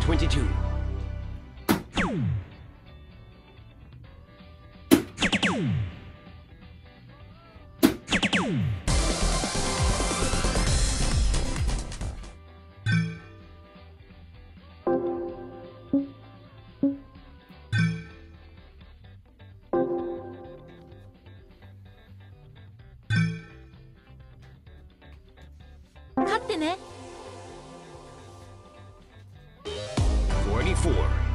122. 34.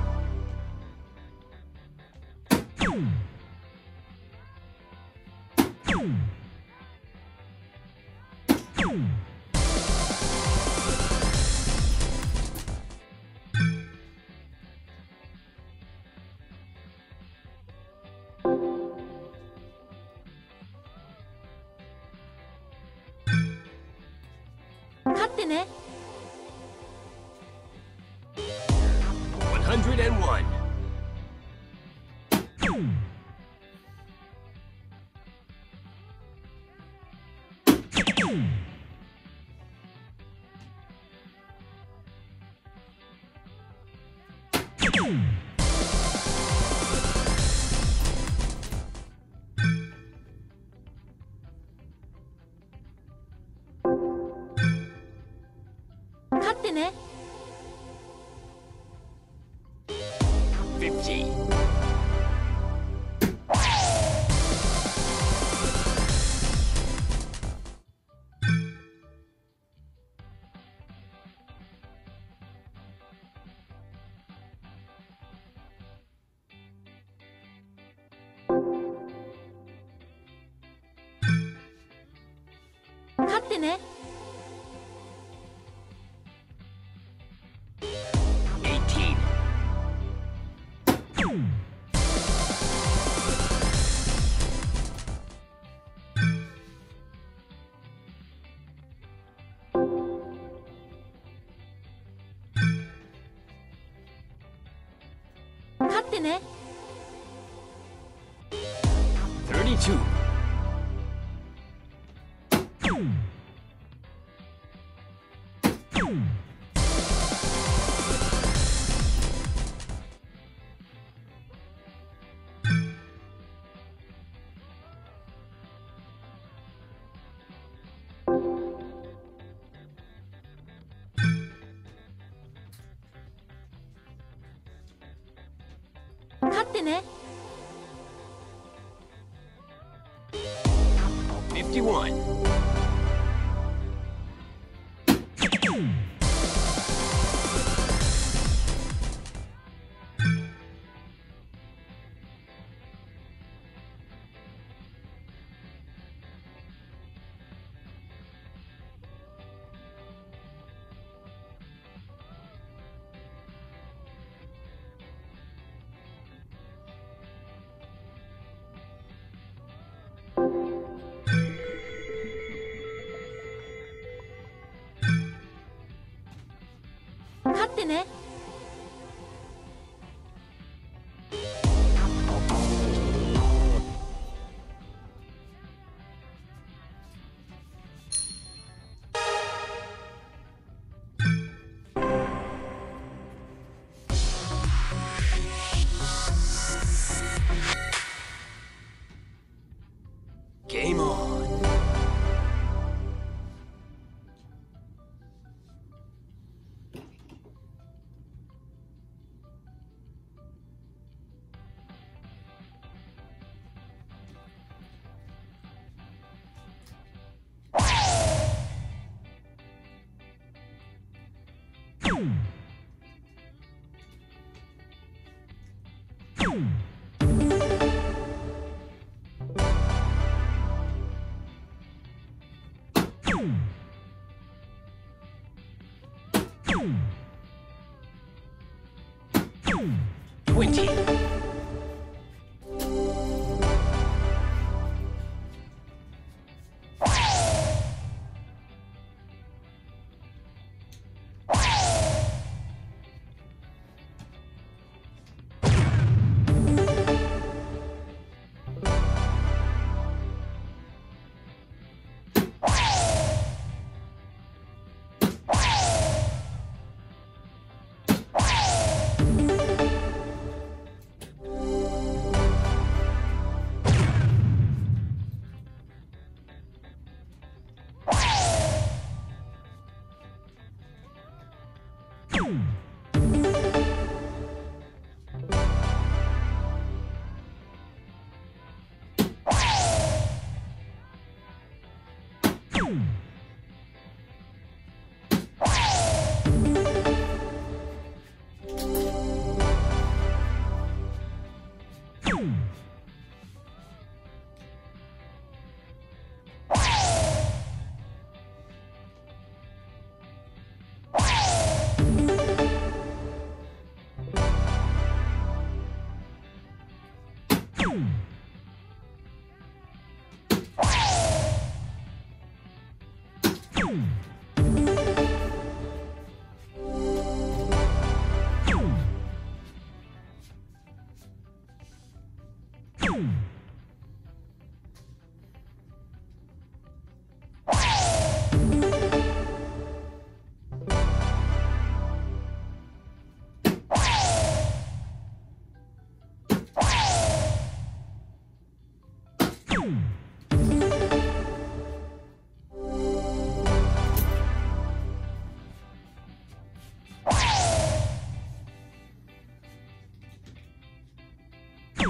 勝ってね。ね。勝ってね32待ってね。51ね。Twenty. You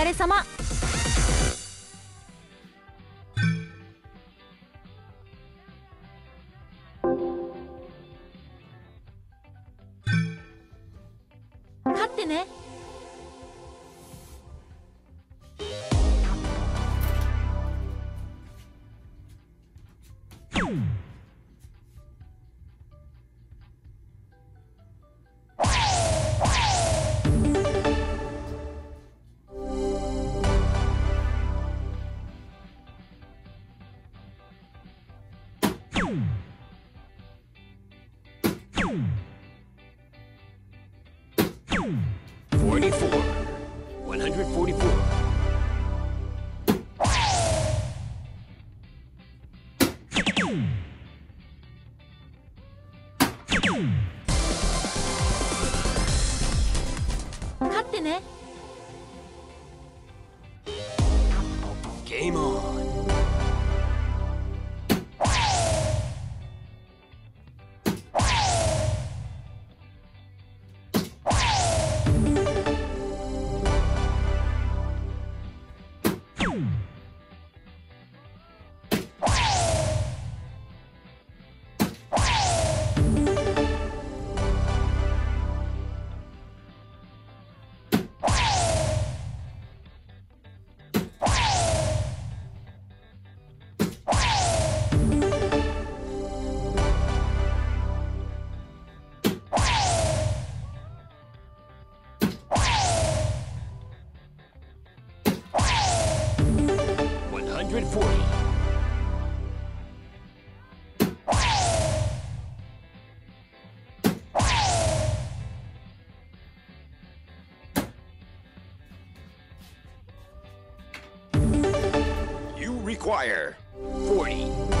疲れ様。勝ってね。勝ってね。require. 40.